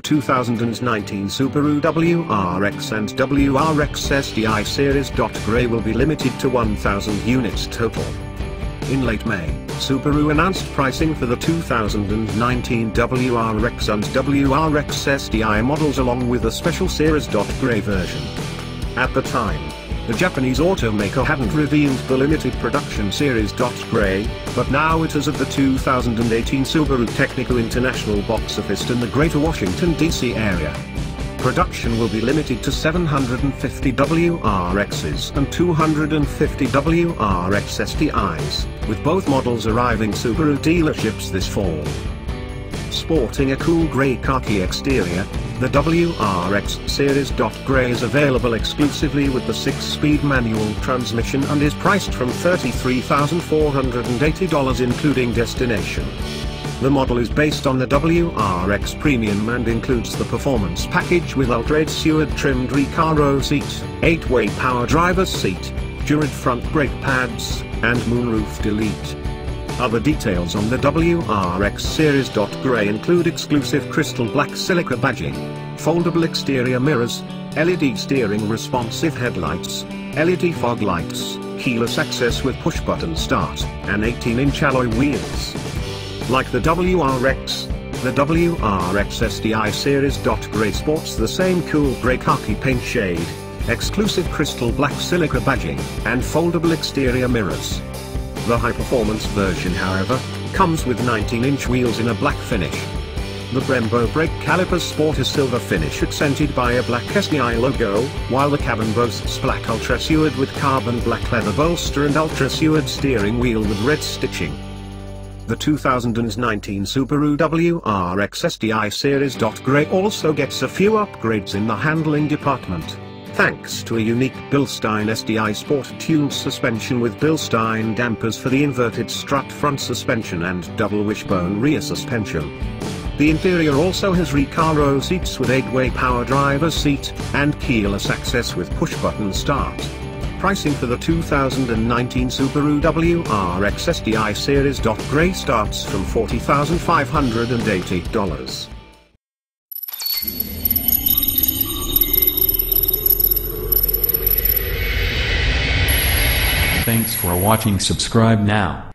2019 Subaru WRX and WRX STI Series. Gray will be limited to 1,000 units total. In late May, Subaru announced pricing for the 2019 WRX and WRX STI models along with a special Series. Gray version. At the time, the Japanese automaker hadn't revealed the limited production Series. Gray, but now it is at the 2018 Subaru Tecnica International Boxerfest in the Greater Washington, D.C. area. Production will be limited to 750 WRXs and 250 WRX STIs, with both models arriving Subaru dealerships this fall. Sporting a cool grey khaki exterior, the WRX Series. Gray is available exclusively with the 6-speed manual transmission and is priced from $33,480 including destination. The model is based on the WRX Premium and includes the performance package with Ultrasuede trimmed Recaro seat, 8-way power driver's seat, JURID front brake pads, and moonroof delete. Other details on the WRX Series. Gray include exclusive crystal black silica badging, foldable exterior mirrors, LED steering responsive headlights, LED fog lights, keyless access with push-button start, and 18-inch alloy wheels. Like the WRX, the WRX STI Series. Gray sports the same cool grey khaki paint shade, exclusive crystal black silica badging, and foldable exterior mirrors. The high-performance version however, comes with 19-inch wheels in a black finish. The Brembo brake calipers sport a silver finish accented by a black STI logo, while the cabin boasts black Ultrasuede with carbon black leather bolster and Ultrasuede steering wheel with red stitching. The 2019 Subaru WRX STI Series. Gray also gets a few upgrades in the handling department thanks to a unique Bilstein STI Sport tuned suspension with Bilstein dampers for the inverted strut front suspension and double wishbone rear suspension. The interior also has Recaro seats with 8-way power driver seat, and keyless access with push-button start. Pricing for the 2019 Subaru WRX STI Series. Gray starts from $40,580. Thanks for watching subscribe now.